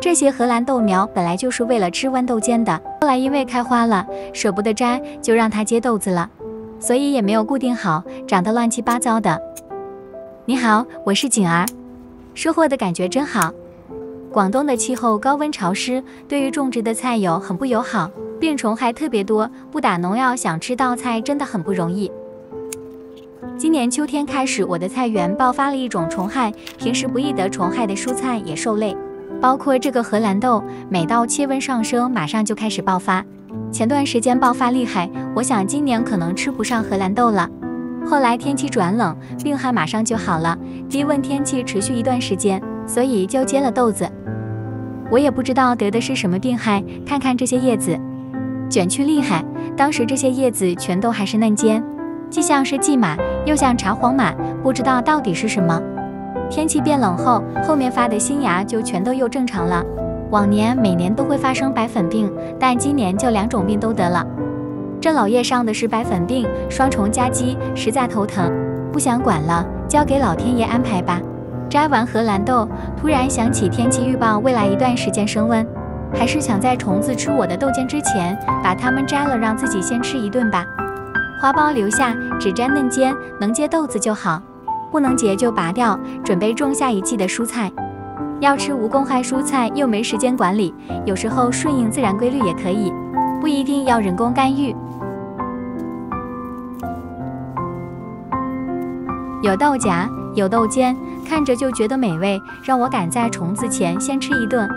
这些荷兰豆苗本来就是为了吃豌豆尖的，后来因为开花了，舍不得摘，就让它结豆子了，所以也没有固定好，长得乱七八糟的。你好，我是景儿，收获的感觉真好。广东的气候高温潮湿，对于种植的菜友很不友好，病虫害特别多，不打农药想吃到菜真的很不容易。今年秋天开始，我的菜园爆发了一种虫害，平时不易得虫害的蔬菜也受累，包括这个荷兰豆，每到气温上升，马上就开始爆发。前段时间爆发厉害，我想今年可能吃不上荷兰豆了。后来天气转冷，病害马上就好了。低温天气持续一段时间，所以就结了豆子。我也不知道得的是什么病害，看看这些叶子，卷曲厉害。当时这些叶子全都还是嫩尖。既像是蓟马，又像茶黄马，不知道到底是什么。天气变冷后，后面发的新芽就全都又正常了。往年每年都会发生白粉病，但今年就两种病都得了。这老叶上的是白粉病，双重夹击，实在头疼。不想管了，交给老天爷安排吧。摘完荷兰豆，突然想起天气预报未来一段时间升温，还是想在虫子吃我的豆尖之前把它们摘了，让自己先吃一顿吧。花苞留下，只摘嫩尖，能结豆子就好，不能结就拔掉，准备种下一季的蔬菜。要吃无公害蔬菜又没时间管理，有时候顺应自然规律也可以，不一定要人工干预。有豆荚，有豆尖，看着就觉得美味，让我赶在虫子前先吃一顿。